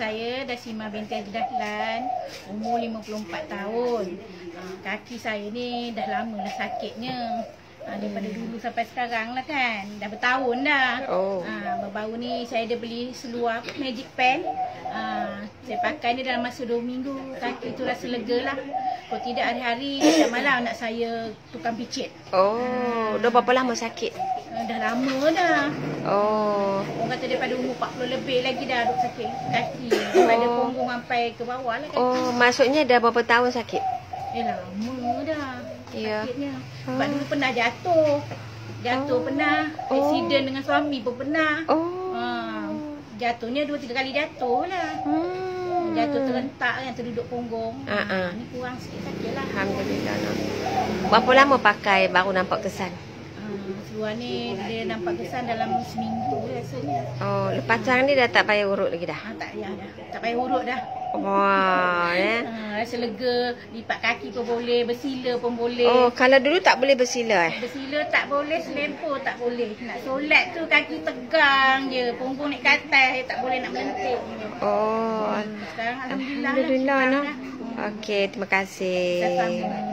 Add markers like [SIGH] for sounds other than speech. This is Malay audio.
saya Dasima binti Dahlan, umur 54 tahun. Ah, Kaki saya ni dah lama dah sakitnya. Ha, daripada dulu sampai sekarang lah kan. Dah bertahun dah. Oh. Ha, baru ni saya ada beli seluar magic pen. Ha, saya pakai ni dalam masa 2 minggu. Kaki tu rasa lega lah. Kalau tidak hari-hari, setiap malam nak saya tukang picit. Oh, dah berapa lama sakit? Ha, dah lama dah. Oh. Kata daripada umur 40 lebih lagi dah duk sakit kaki. Daripada Oh. punggung sampai ke bawah lah kaki. Oh, maksudnya dah berapa tahun sakit? Eh lama dah Ya. sakitnya. Sebab Ah. dulu pernah jatuh. Jatuh Oh. pernah. Oh. Aksiden dengan suami pun pernah. Oh. Ha, jatuhnya dua tiga kali jatuh lah. Hmm. Jatuh terentak kan terduduk punggung. Ah, ah. Ni kurang sikit sakit lah. Alhamdulillah. Berapa lama pakai baru nampak kesan? Seluar ni dia nampak kesan dalam seminggu rasanya. Oh, lepas sekarang ni dah tak payah urut lagi dah. Ha, tak payah dah. Tak payah urut dah. Wah, ya. [LAUGHS] Ha, rasa lega. Lipat kaki pun boleh. Bersila pun boleh. Oh, kalau dulu tak boleh bersila eh? Bersila tak boleh, selempur tak boleh. Nak solat tu kaki tegang je. Punggung naik ke atas, tak boleh nak melentik. Oh, Hmm, sekarang Alhamdulillah. Alhamdulillah, lah. Okey, terima kasih. Sama-sama.